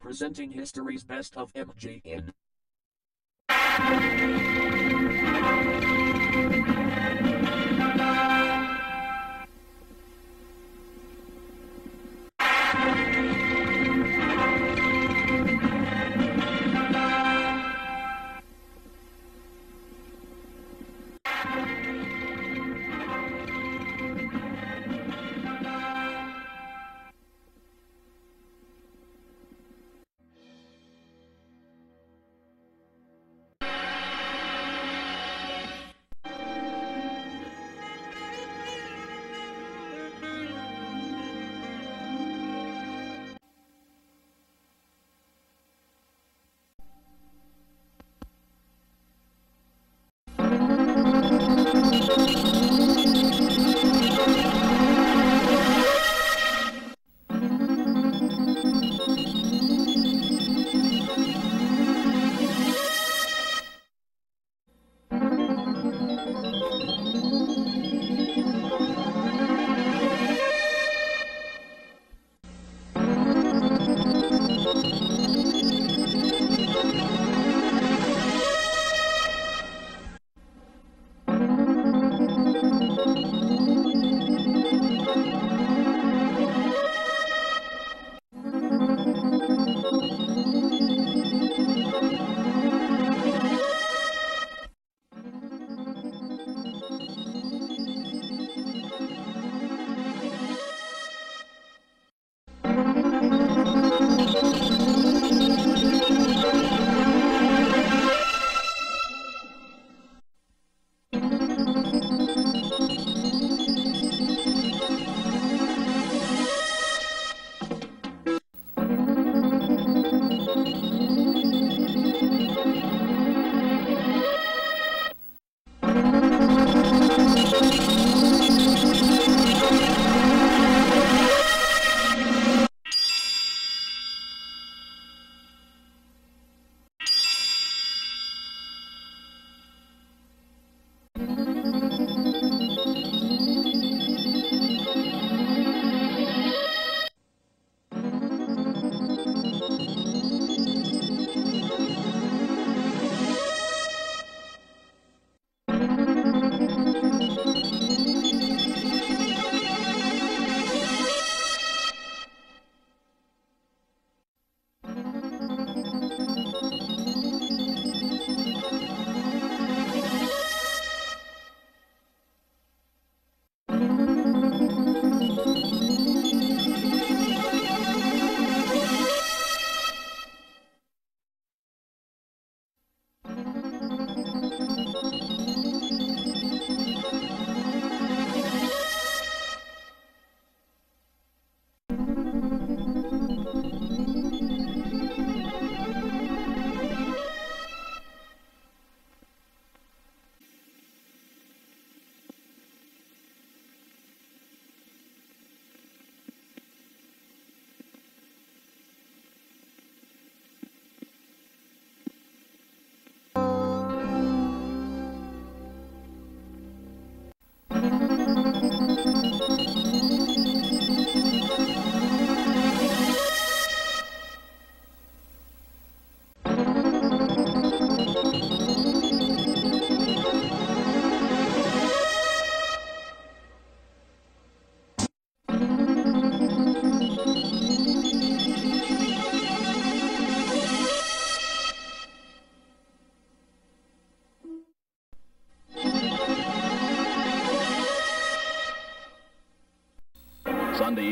presenting history's best of MJN.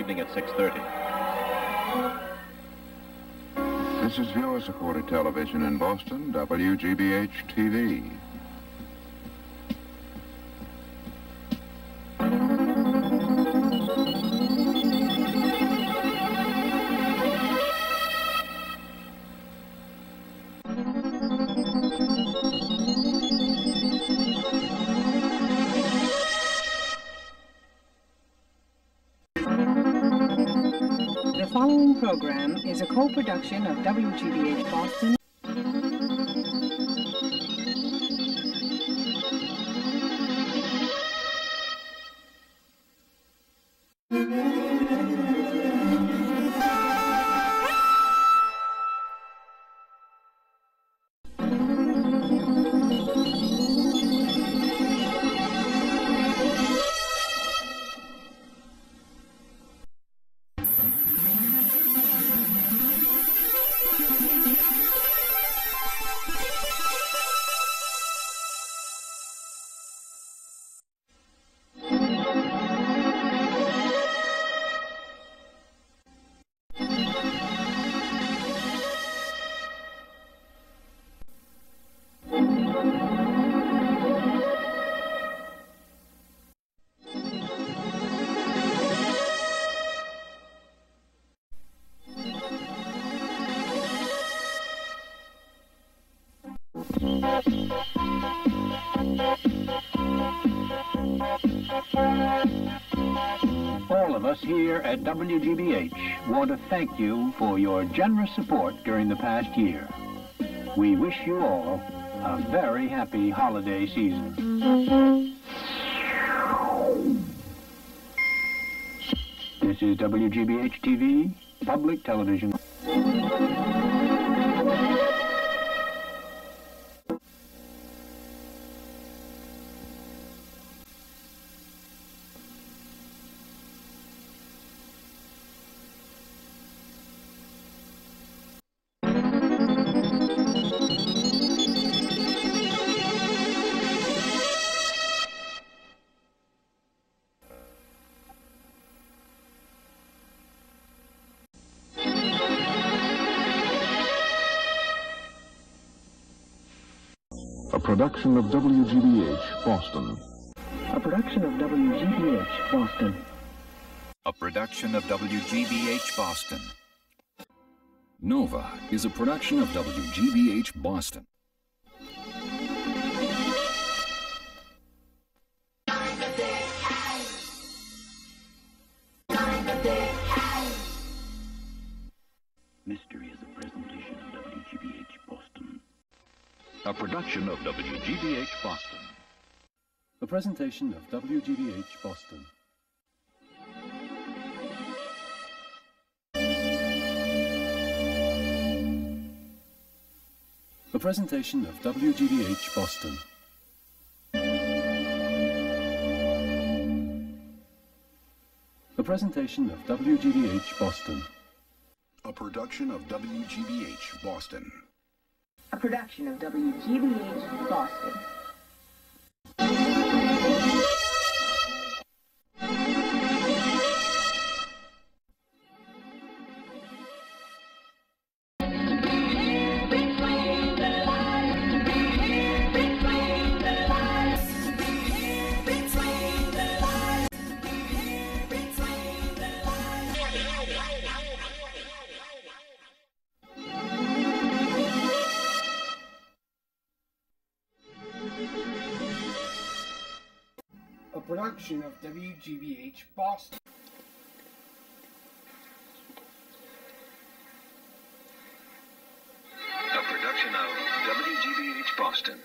Evening at 6.30. This is viewer-supported television in Boston, WGBH-TV. Co-production of WGBH Boston here at WGBH want to thank you for your generous support during the past year. We wish you all a very happy holiday season. This is WGBH TV, public television. Production of WGBH Boston. A production of WGBH Boston. A production of WGBH Boston. Nova is a production of WGBH Boston. A production of WGBH Boston. A presentation of WGBH Boston. A presentation of WGBH Boston. A presentation of WGBH Boston. A production of WGBH Boston. A production of WGBH Boston. Production of WGBH Boston. A production of WGBH Boston.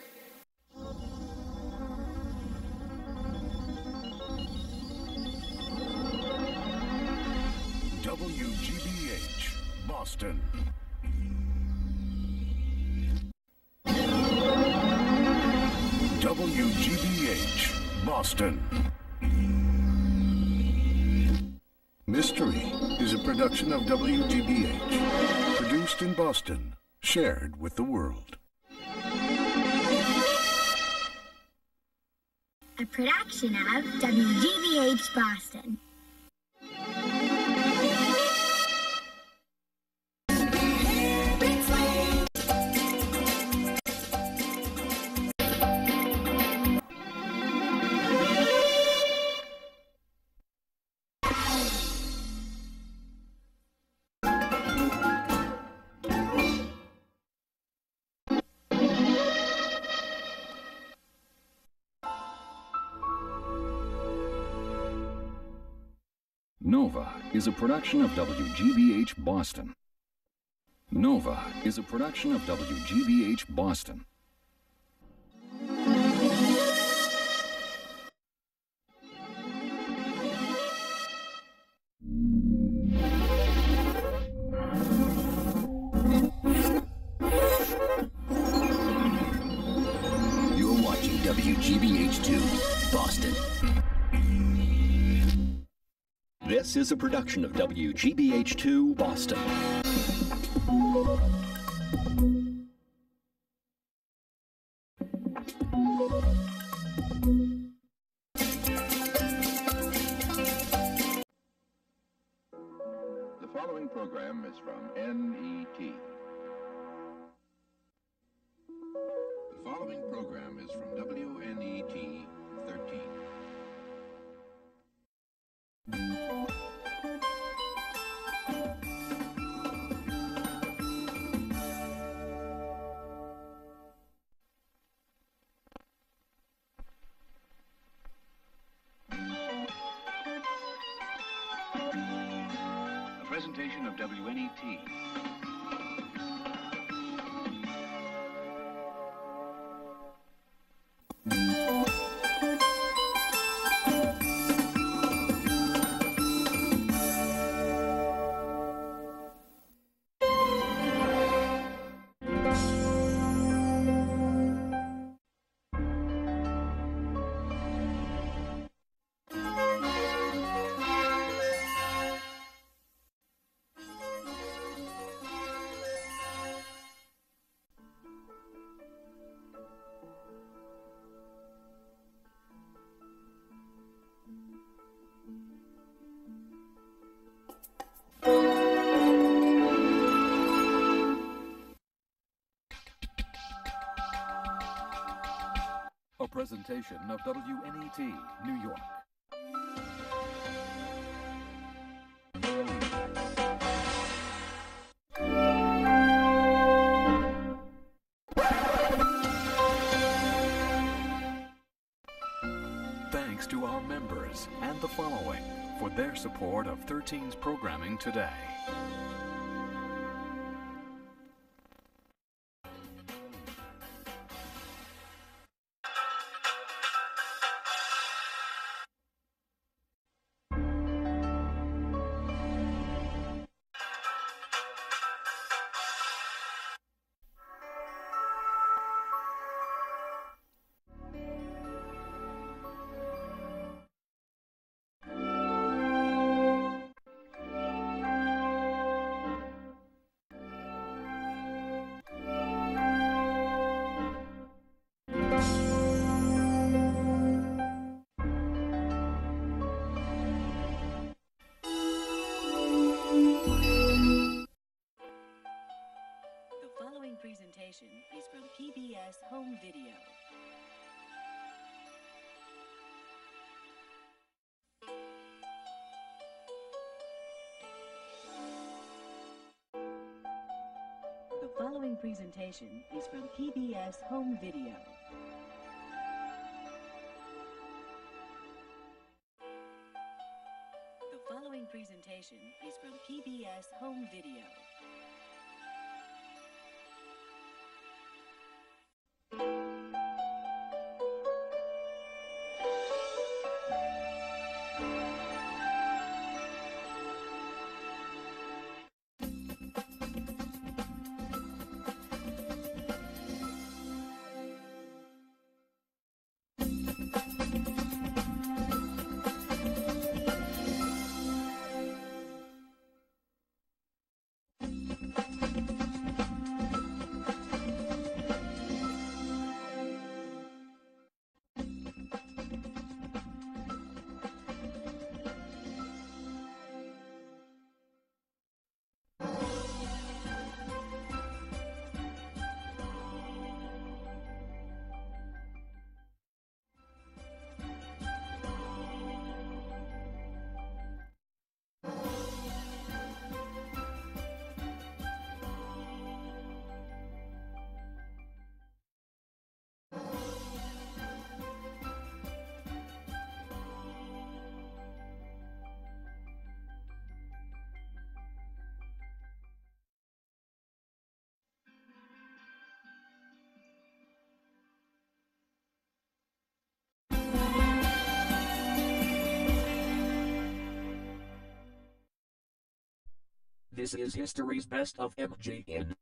WGBH Boston. WGBH Boston. Mystery is a production of WGBH. Produced in Boston, shared with the world. A production of WGBH Boston. Nova is a production of WGBH Boston. Nova is a production of WGBH Boston. You're watching WGBH2, Boston. This is a production of WGBH2, Boston. The following program is from NET. The following program is from WNET presentation of WNET. Presentation of WNET, New York. Thanks to our members and the following for their support of 13's programming today. Presentation is from PBS Home Video. The following presentation is from PBS Home Video. This is history's best of MJN.